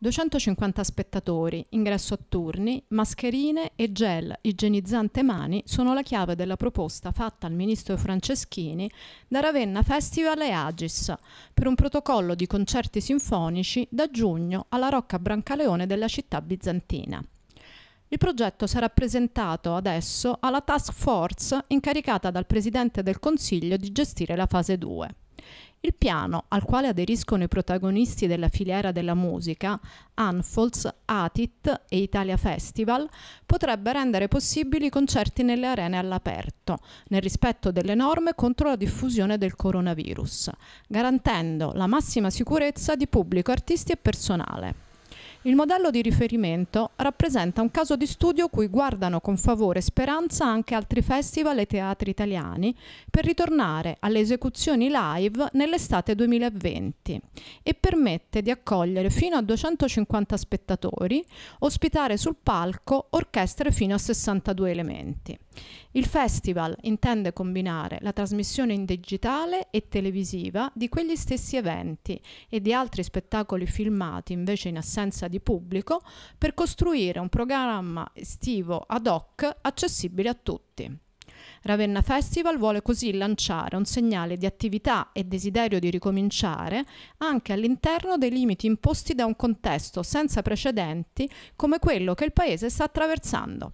250 spettatori, ingresso a turni, mascherine e gel igienizzante mani sono la chiave della proposta fatta al ministro Franceschini da Ravenna Festival e Agis per un protocollo di concerti sinfonici da giugno alla Rocca Brancaleone della città bizantina. Il progetto sarà presentato adesso alla task force incaricata dal Presidente del Consiglio di gestire la fase 2. Il piano, al quale aderiscono i protagonisti della filiera della musica, Anfols, Atit e Italia Festival, potrebbe rendere possibili concerti nelle arene all'aperto, nel rispetto delle norme contro la diffusione del coronavirus, garantendo la massima sicurezza di pubblico, artisti e personale. Il modello di riferimento rappresenta un caso di studio cui guardano con favore e speranza anche altri festival e teatri italiani per ritornare alle esecuzioni live nell'estate 2020 e permette di accogliere fino a 250 spettatori, ospitare sul palco orchestre fino a 62 elementi. Il festival intende combinare la trasmissione in digitale e televisiva di quegli stessi eventi e di altri spettacoli filmati invece in assenza di pubblico per costruire un programma estivo ad hoc accessibile a tutti. Ravenna Festival vuole così lanciare un segnale di attività e desiderio di ricominciare anche all'interno dei limiti imposti da un contesto senza precedenti come quello che il Paese sta attraversando.